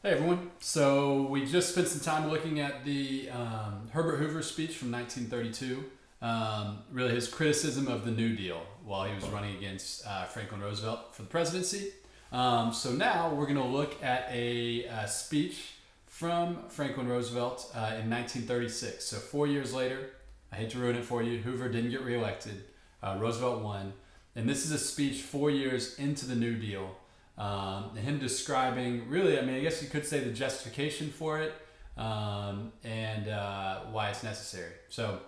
Hey everyone. So we just spent some time looking at the um, Herbert Hoover speech from 1932. Um, really, his criticism of the New Deal while he was running against uh, Franklin Roosevelt for the presidency. Um, so now we're going to look at a, a, speech from Franklin Roosevelt uh, in 1936. So four years later, I hate to ruin it for you. Hoover didn't get reelected. Uh, Roosevelt won, and this is a speech four years into the New Deal. Um, him describing really, I mean, I guess you could say the justification for it um, and uh, why it's necessary. So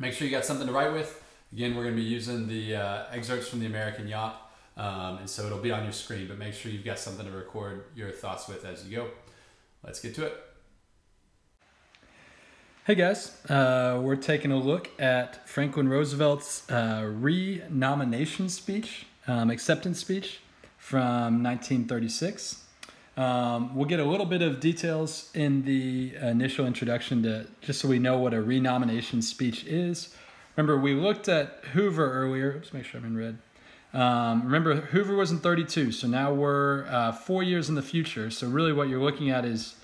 make sure you got something to write with. Again, we're going to be using the uh, excerpts from the American Yawp, um, and so it'll be on your screen, but make sure you've got something to record your thoughts with as you go. Let's get to it. Hey guys, uh, we're taking a look at Franklin Roosevelt's uh, re-nomination speech, um, acceptance speech from 1936. Um, we'll get a little bit of details in the initial introduction to just so we know what a renomination speech is. Remember, we looked at Hoover earlier. Let's make sure I'm in red. Um, remember, Hoover was in 32, so now we're uh, four years in the future. So really, what you're looking at is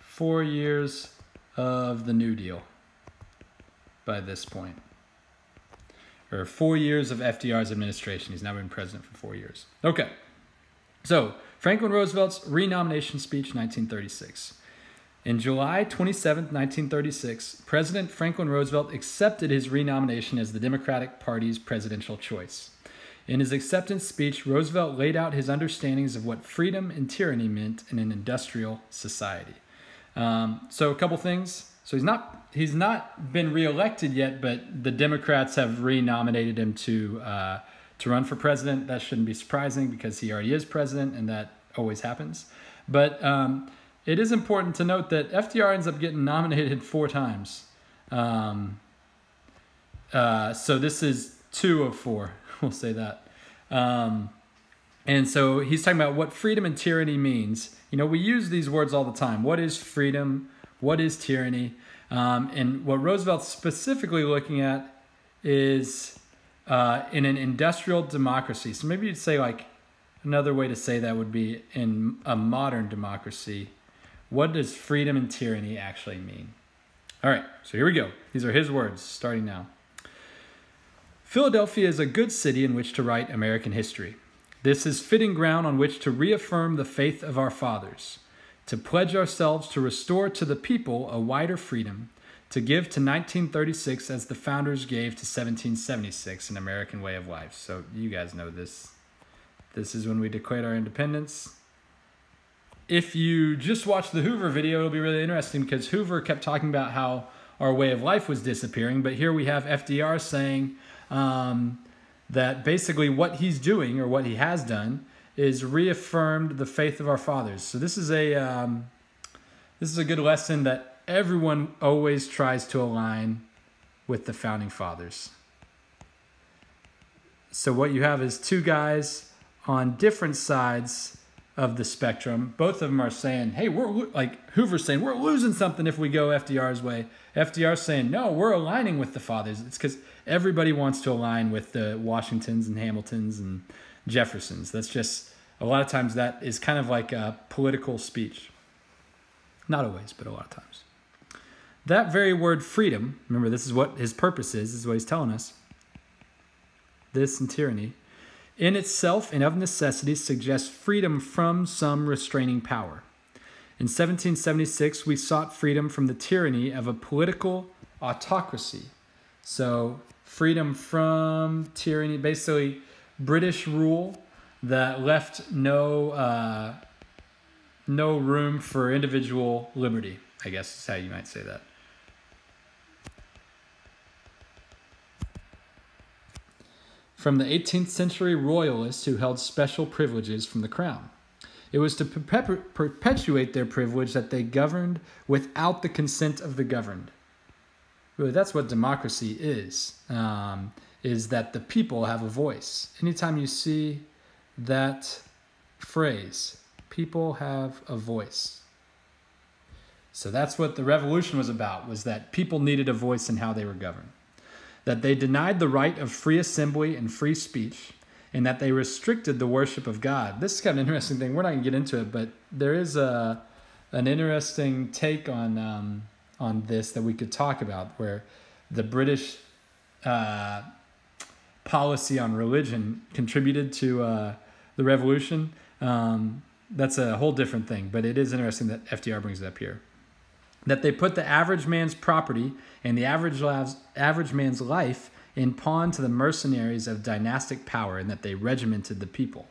four years of the New Deal by this point. Or four years of FDR's administration. He's now been president for four years. Okay. So, Franklin Roosevelt's renomination speech, 1936. In July 27, 1936, President Franklin Roosevelt accepted his renomination as the Democratic Party's presidential choice. In his acceptance speech, Roosevelt laid out his understandings of what freedom and tyranny meant in an industrial society. Um, so, a couple things. So he's not he's not been reelected yet, but the Democrats have renominated him to uh, to run for president. That shouldn't be surprising because he already is president, and that always happens. But um, it is important to note that FDR ends up getting nominated four times. Um, uh, so this is two of four. We'll say that. Um, and so he's talking about what freedom and tyranny means. You know, we use these words all the time. What is freedom? What is tyranny? Um, and what Roosevelt's specifically looking at is uh, in an industrial democracy. So maybe you'd say like another way to say that would be in a modern democracy. What does freedom and tyranny actually mean? All right, so here we go. These are his words starting now. Philadelphia is a good city in which to write American history. This is fitting ground on which to reaffirm the faith of our fathers, to pledge ourselves to restore to the people a wider freedom, to give to 1936 as the founders gave to 1776, an American way of life. So you guys know this. This is when we declared our independence. If you just watch the Hoover video, it'll be really interesting because Hoover kept talking about how our way of life was disappearing, but here we have FDR saying um, that basically what he's doing or what he has done is reaffirmed the faith of our fathers. So this is a um, this is a good lesson that everyone always tries to align with the founding fathers. So what you have is two guys on different sides of the spectrum. Both of them are saying, "Hey, we're like Hoover's saying we're losing something if we go FDR's way." FDR's saying, "No, we're aligning with the fathers." It's because everybody wants to align with the Washingtons and Hamiltons and Jeffersons. That's just a lot of times that is kind of like a political speech. Not always, but a lot of times. That very word freedom, remember, this is what his purpose is, is what he's telling us. This and tyranny, in itself and of necessity, suggests freedom from some restraining power. In 1776, we sought freedom from the tyranny of a political autocracy. So, freedom from tyranny, basically, British rule that left no, uh, no room for individual liberty, I guess is how you might say that. From the 18th century royalists who held special privileges from the crown. It was to perpetuate their privilege that they governed without the consent of the governed. Really, that's what democracy is, um, is that the people have a voice. Anytime you see that phrase, people have a voice. So that's what the revolution was about, was that people needed a voice in how they were governed that they denied the right of free assembly and free speech, and that they restricted the worship of God. This is kind of an interesting thing. We're not going to get into it, but there is a an interesting take on um, on this that we could talk about, where the British uh, policy on religion contributed to uh, the revolution. Um, that's a whole different thing, but it is interesting that FDR brings it up here. That they put the average man's property and the average, lives, average man's life in pawn to the mercenaries of dynastic power, and that they regimented the people.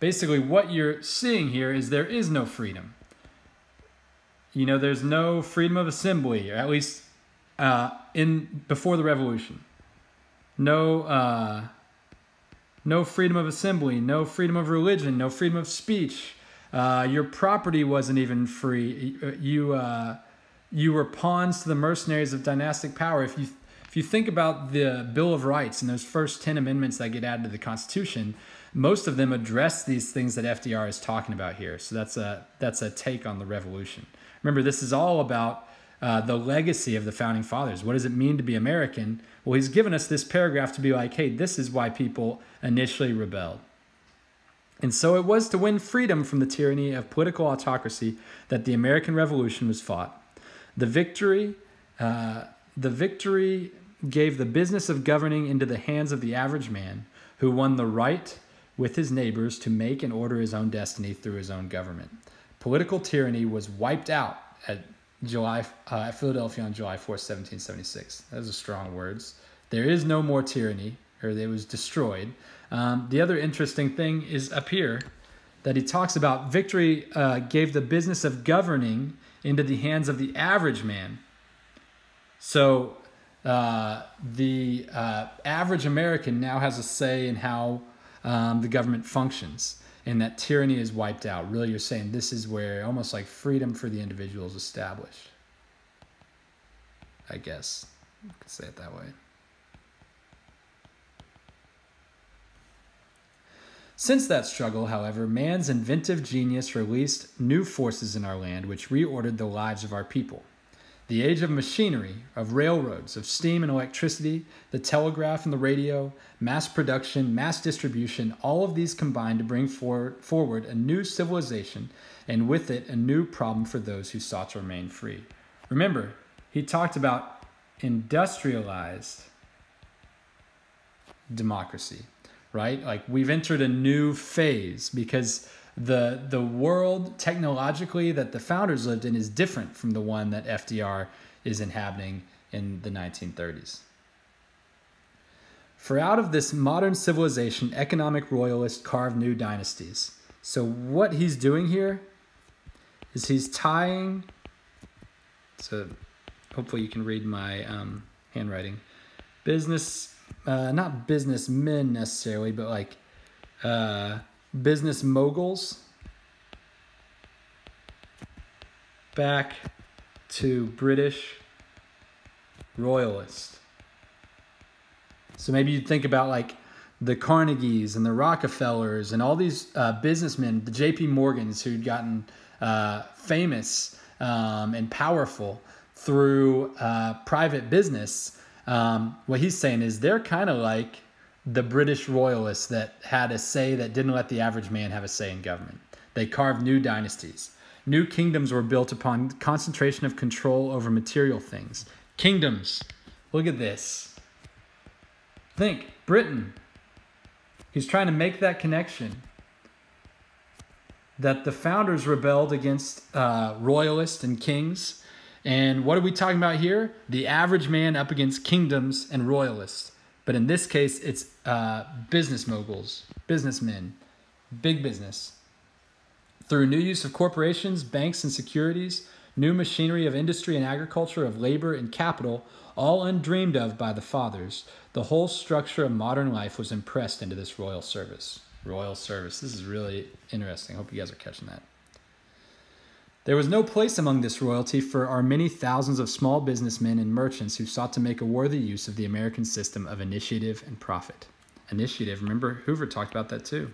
Basically, what you're seeing here is there is no freedom. You know, there's no freedom of assembly, or at least uh, in before the revolution. No, uh, no freedom of assembly, no freedom of religion, no freedom of speech. Uh, your property wasn't even free. You, uh, you were pawns to the mercenaries of dynastic power. If you, if you think about the Bill of Rights and those first 10 amendments that get added to the Constitution, most of them address these things that FDR is talking about here. So that's a, that's a take on the revolution. Remember, this is all about uh, the legacy of the founding fathers. What does it mean to be American? Well, he's given us this paragraph to be like, hey, this is why people initially rebelled. And so it was to win freedom from the tyranny of political autocracy that the American Revolution was fought. The victory, uh, the victory gave the business of governing into the hands of the average man, who won the right with his neighbors to make and order his own destiny through his own government. Political tyranny was wiped out at July uh, Philadelphia on July 4, 1776. Those are strong words. There is no more tyranny, or it was destroyed. Um, the other interesting thing is up here that he talks about victory uh, gave the business of governing into the hands of the average man. So uh, the uh, average American now has a say in how um, the government functions and that tyranny is wiped out. Really, you're saying this is where almost like freedom for the individual is established. I guess you could say it that way. Since that struggle, however, man's inventive genius released new forces in our land which reordered the lives of our people. The age of machinery, of railroads, of steam and electricity, the telegraph and the radio, mass production, mass distribution, all of these combined to bring for, forward a new civilization and with it a new problem for those who sought to remain free. Remember, he talked about industrialized democracy, right? Like we've entered a new phase because the the world technologically that the founders lived in is different from the one that FDR is inhabiting in the 1930s. For out of this modern civilization, economic royalists carved new dynasties. So what he's doing here is he's tying. So hopefully you can read my um, handwriting. Business, uh, not businessmen necessarily, but like. Uh, business moguls back to British royalists. So maybe you think about like the Carnegies and the Rockefellers and all these uh, businessmen, the J.P. Morgans who'd gotten uh, famous um, and powerful through uh, private business. Um, what he's saying is they're kind of like the British royalists that had a say that didn't let the average man have a say in government. They carved new dynasties. New kingdoms were built upon concentration of control over material things. Kingdoms. Look at this. Think Britain. He's trying to make that connection that the founders rebelled against uh, royalists and kings. And what are we talking about here? The average man up against kingdoms and royalists. But in this case, it's uh, business moguls, businessmen, big business. Through new use of corporations, banks, and securities, new machinery of industry and agriculture, of labor and capital, all undreamed of by the fathers, the whole structure of modern life was impressed into this royal service. Royal service. This is really interesting. Hope you guys are catching that. There was no place among this royalty for our many thousands of small businessmen and merchants who sought to make a worthy use of the American system of initiative and profit. Initiative, remember Hoover talked about that too.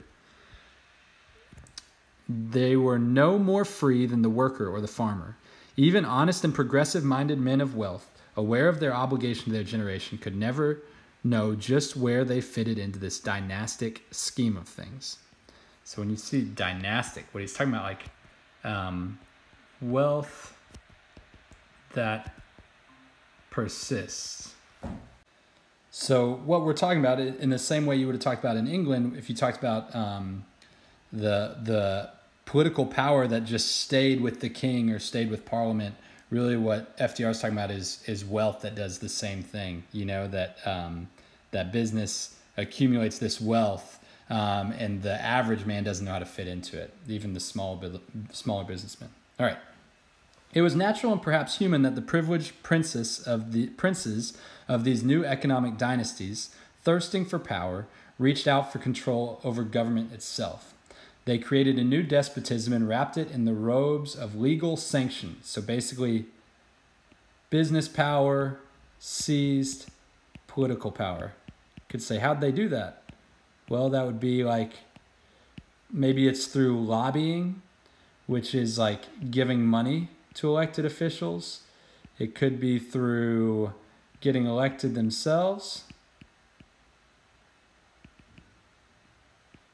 They were no more free than the worker or the farmer. Even honest and progressive minded men of wealth, aware of their obligation to their generation, could never know just where they fitted into this dynastic scheme of things. So when you see dynastic, what he's talking about, like um, wealth that persists. So, what we're talking about, in the same way you would have talked about in England, if you talked about um, the the political power that just stayed with the king or stayed with parliament, really what FDR is talking about is is wealth that does the same thing. You know that um, that business accumulates this wealth, um, and the average man doesn't know how to fit into it, even the small smaller businessman. All right. It was natural and perhaps human that the privileged princes of the princes of these new economic dynasties, thirsting for power, reached out for control over government itself. They created a new despotism and wrapped it in the robes of legal sanction. So basically, business power seized political power. Could say, how'd they do that? Well, that would be like maybe it's through lobbying, which is like giving money to elected officials. It could be through getting elected themselves.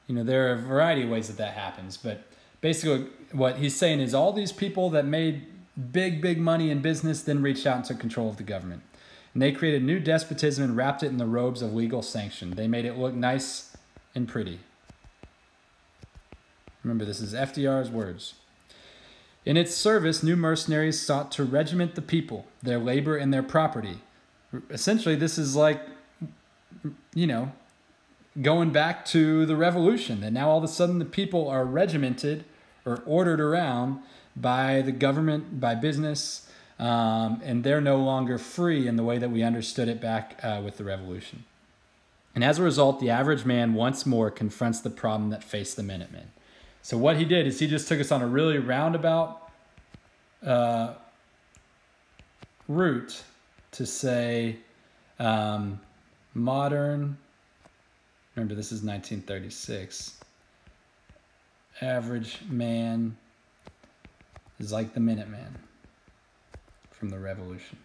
You know, there are a variety of ways that that happens, but basically what he's saying is all these people that made big, big money in business then reached out and took control of the government. And they created new despotism and wrapped it in the robes of legal sanction. They made it look nice and pretty. Remember, this is FDR's words. In its service, new mercenaries sought to regiment the people, their labor, and their property. Essentially, this is like, you know, going back to the revolution. And now all of a sudden the people are regimented or ordered around by the government, by business, um, and they're no longer free in the way that we understood it back uh, with the revolution. And as a result, the average man once more confronts the problem that faced the Minutemen. So what he did is he just took us on a really roundabout uh, route to say um, modern Remember, this is 1936. Average man is like the Minuteman from the Revolution.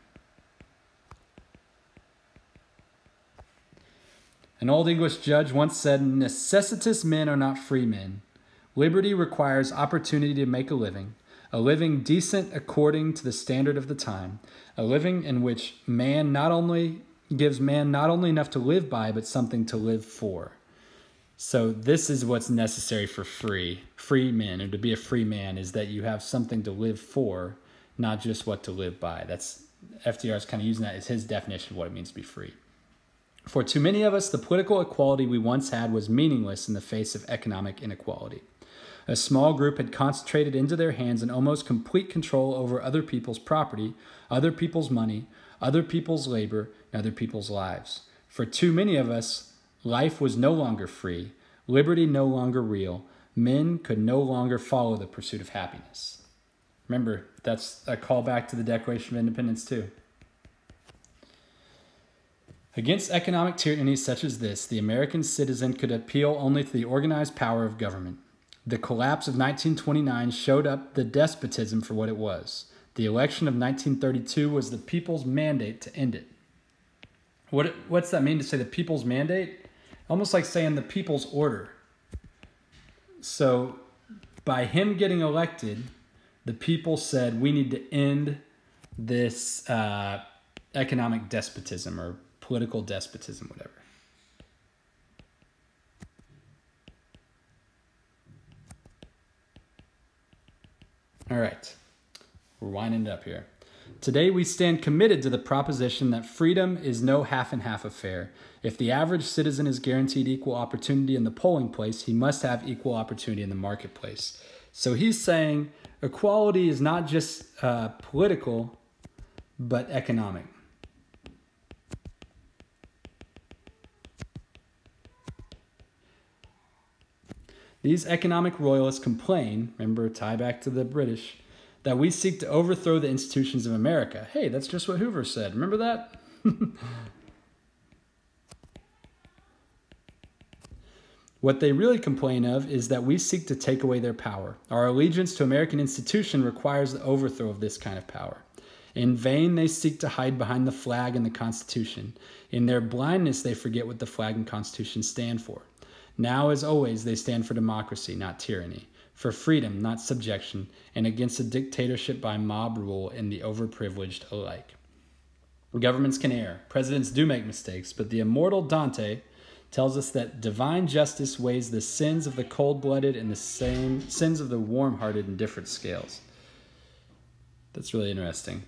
An old English judge once said, Necessitous men are not free men. Liberty requires opportunity to make a living, a living decent according to the standard of the time, a living in which man not only gives man not only enough to live by, but something to live for. So this is what's necessary for free, free men, and to be a free man is that you have something to live for, not just what to live by. That's FDR is kind of using that as his definition of what it means to be free. For too many of us, the political equality we once had was meaningless in the face of economic inequality. A small group had concentrated into their hands an almost complete control over other people's property, other people's money, other people's labor, and other people's lives. For too many of us, life was no longer free, liberty no longer real, men could no longer follow the pursuit of happiness. Remember, that's a callback to the Declaration of Independence, too. Against economic tyranny such as this, the American citizen could appeal only to the organized power of government. The collapse of 1929 showed up the despotism for what it was. The election of 1932 was the people's mandate to end it. What, what's that mean to say the people's mandate? Almost like saying the people's order. So, by him getting elected, the people said we need to end this uh, economic despotism or political despotism, whatever. All right. We're winding it up here. Today, we stand committed to the proposition that freedom is no half and half affair. If the average citizen is guaranteed equal opportunity in the polling place, he must have equal opportunity in the marketplace. So he's saying equality is not just uh, political, but economic. These economic royalists complain, remember, tie back to the British that we seek to overthrow the institutions of America. Hey, that's just what Hoover said. Remember that? what they really complain of is that we seek to take away their power. Our allegiance to American institution requires the overthrow of this kind of power. In vain, they seek to hide behind the flag and the Constitution. In their blindness, they forget what the flag and Constitution stand for. Now, as always, they stand for democracy, not tyranny for freedom, not subjection, and against a dictatorship by mob rule and the overprivileged alike. Governments can err, presidents do make mistakes, but the immortal Dante tells us that divine justice weighs the sins of the cold blooded and the same sins of the warm hearted in different scales. That's really interesting.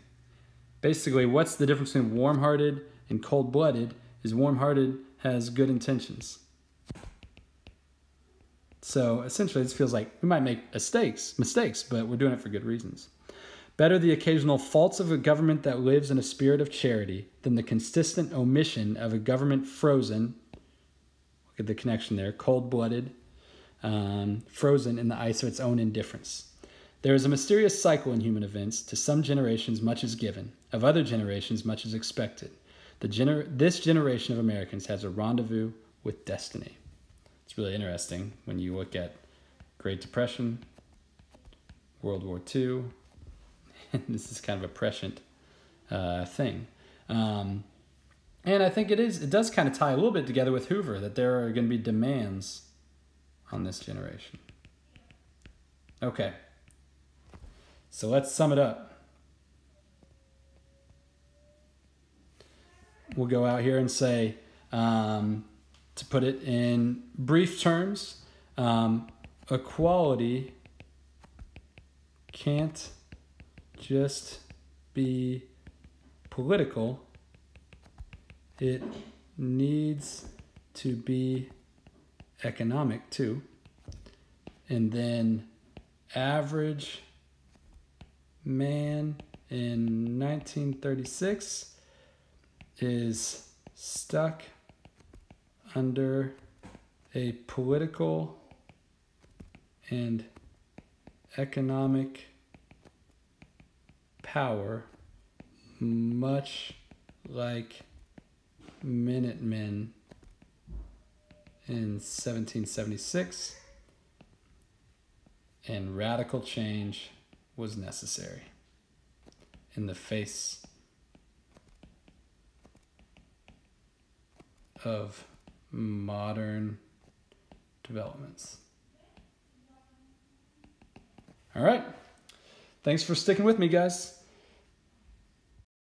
Basically, what's the difference between warm hearted and cold blooded? Is warm hearted has good intentions. So essentially, this feels like we might make mistakes, mistakes, but we're doing it for good reasons. Better the occasional faults of a government that lives in a spirit of charity than the consistent omission of a government frozen Look at the connection there cold blooded, um, frozen in the ice of its own indifference. There is a mysterious cycle in human events. To some generations, much is given, of other generations, much is expected. The gener- this generation of Americans has a rendezvous with destiny. It's really interesting when you look at Great Depression, World War II. this is kind of a prescient uh, thing. Um, and I think it is it does kind of tie a little bit together with Hoover that there are going to be demands on this generation. Okay. So let's sum it up. We'll go out here and say, um, to put it in brief terms, um, equality can't just be political it needs to be economic too. And then average man in 1936 is stuck under a political and economic power much like Minutemen in 1776, and radical change was necessary in the face of modern developments. All right. Thanks for sticking with me, guys.